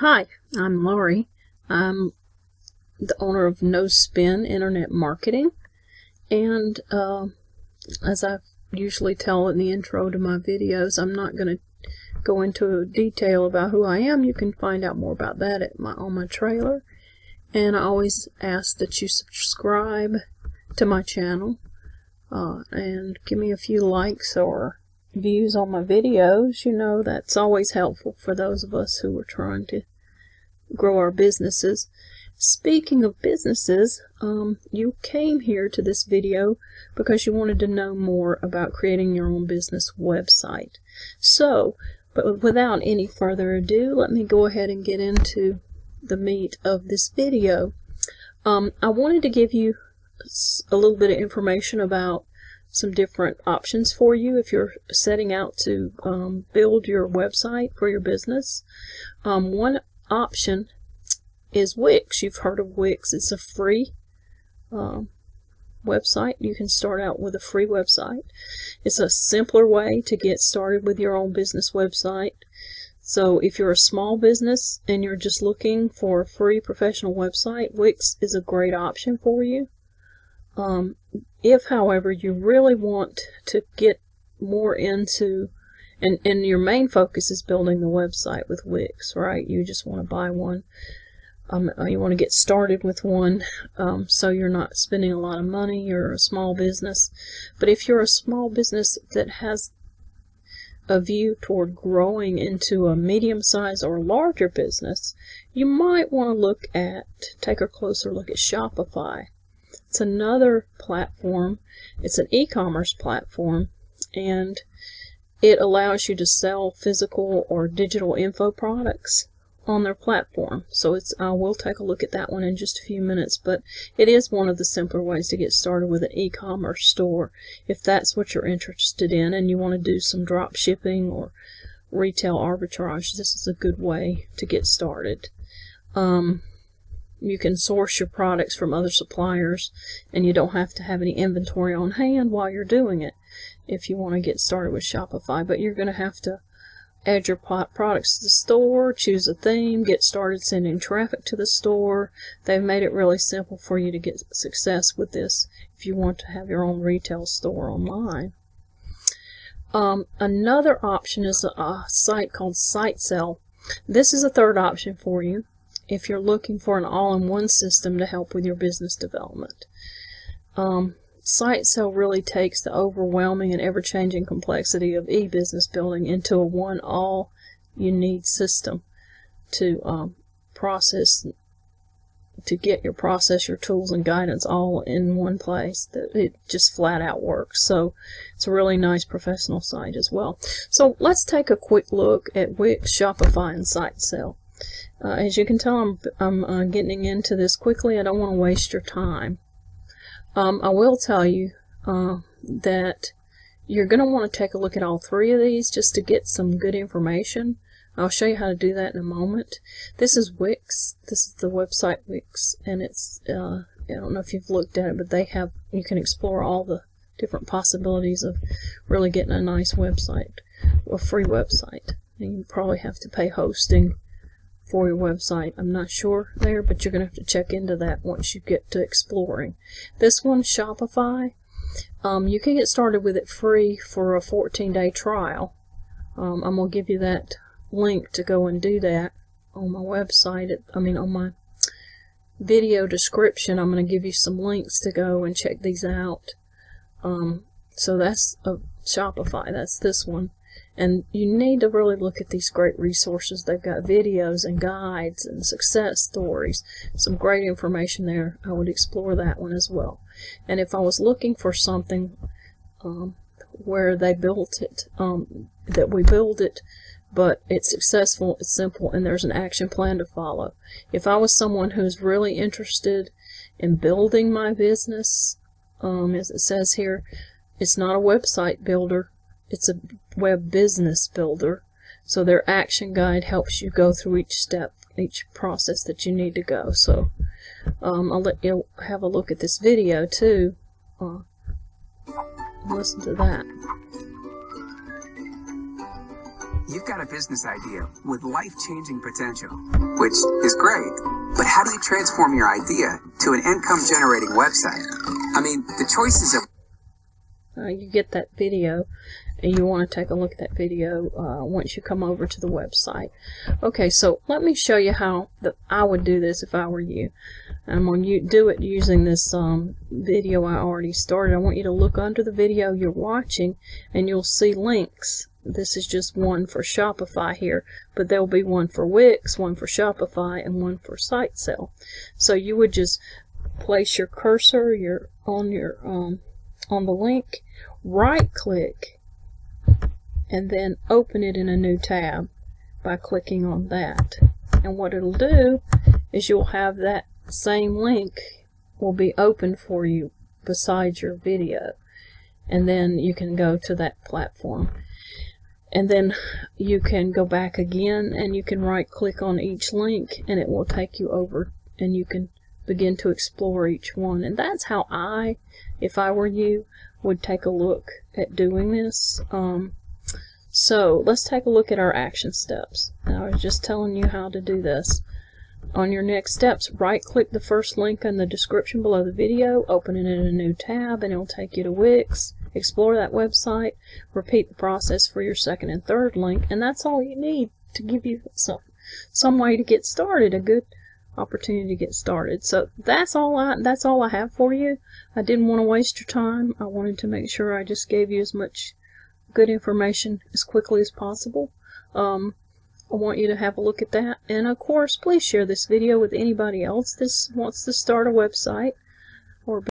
Hi, I'm Laurie. I'm the owner of No Spin Internet Marketing, and uh, as I usually tell in the intro to my videos, I'm not going to go into detail about who I am. You can find out more about that at my on my trailer. And I always ask that you subscribe to my channel uh, and give me a few likes or views on my videos. You know, that's always helpful for those of us who are trying to grow our businesses. Speaking of businesses, um, you came here to this video because you wanted to know more about creating your own business website. So, but without any further ado, let me go ahead and get into the meat of this video. Um, I wanted to give you a little bit of information about some different options for you if you're setting out to um, build your website for your business. Um, one option is Wix. You've heard of Wix. It's a free um, website. You can start out with a free website. It's a simpler way to get started with your own business website. So if you're a small business and you're just looking for a free professional website, Wix is a great option for you. Um, if, however, you really want to get more into and, and your main focus is building the website with Wix, right? You just want to buy one. Um, uh, you want to get started with one um, so you're not spending a lot of money. You're a small business. But if you're a small business that has a view toward growing into a medium sized or larger business, you might want to look at, take a closer look at Shopify. It's another platform. It's an e-commerce platform and it allows you to sell physical or digital info products on their platform. So it's I will take a look at that one in just a few minutes, but it is one of the simpler ways to get started with an e-commerce store if that's what you're interested in and you want to do some drop shipping or retail arbitrage. This is a good way to get started. Um, you can source your products from other suppliers and you don't have to have any inventory on hand while you're doing it if you want to get started with Shopify, but you're going to have to add your products to the store, choose a theme, get started sending traffic to the store. They've made it really simple for you to get success with this if you want to have your own retail store online. Um, another option is a, a site called SiteSell. This is a third option for you if you're looking for an all-in-one system to help with your business development. Um, SiteSell really takes the overwhelming and ever-changing complexity of e-business building into a one all you need system to um, process to get your process, your tools and guidance all in one place. That it just flat out works. So it's a really nice professional site as well. So let's take a quick look at Wix, Shopify, and SiteSell. Uh, as you can tell, I'm, I'm uh, getting into this quickly. I don't want to waste your time. Um, I will tell you uh, that you're going to want to take a look at all three of these just to get some good information. I'll show you how to do that in a moment. This is Wix. This is the website Wix, and it's uh, I don't know if you've looked at it, but they have you can explore all the different possibilities of really getting a nice website, a free website. And you probably have to pay hosting for your website. I'm not sure there, but you're going to have to check into that once you get to exploring. This one, Shopify, um, you can get started with it free for a 14-day trial. Um, I'm going to give you that link to go and do that on my website. At, I mean, on my video description, I'm going to give you some links to go and check these out. Um, so that's a Shopify. That's this one. And you need to really look at these great resources. They've got videos and guides and success stories. Some great information there. I would explore that one as well. And if I was looking for something um, where they built it, um, that we build it, but it's successful, it's simple, and there's an action plan to follow. If I was someone who's really interested in building my business, um, as it says here, it's not a website builder, it's a web business builder. So their action guide helps you go through each step, each process that you need to go. So um, I'll let you have a look at this video too. Uh, listen to that. You've got a business idea with life-changing potential, which is great. But how do you transform your idea to an income-generating website? I mean, the choices of uh, you get that video and you want to take a look at that video uh, once you come over to the website. Okay, so let me show you how the, I would do this if I were you. I'm going to do it using this um, video I already started. I want you to look under the video you're watching and you'll see links. This is just one for Shopify here, but there'll be one for Wix, one for Shopify, and one for SiteSell. So you would just place your cursor your on your um, on the link, right click, and then open it in a new tab by clicking on that. And what it'll do is you'll have that same link will be open for you beside your video. And then you can go to that platform. And then you can go back again and you can right click on each link and it will take you over and you can begin to explore each one. And that's how I, if I were you, would take a look at doing this. Um, so let's take a look at our action steps. Now, I was just telling you how to do this. On your next steps, right click the first link in the description below the video, open it in a new tab, and it'll take you to Wix. Explore that website, repeat the process for your second and third link, and that's all you need to give you some, some way to get started, a good opportunity to get started. So that's all I that's all I have for you. I didn't want to waste your time. I wanted to make sure I just gave you as much good information as quickly as possible. Um, I want you to have a look at that. And of course, please share this video with anybody else that wants to start a website or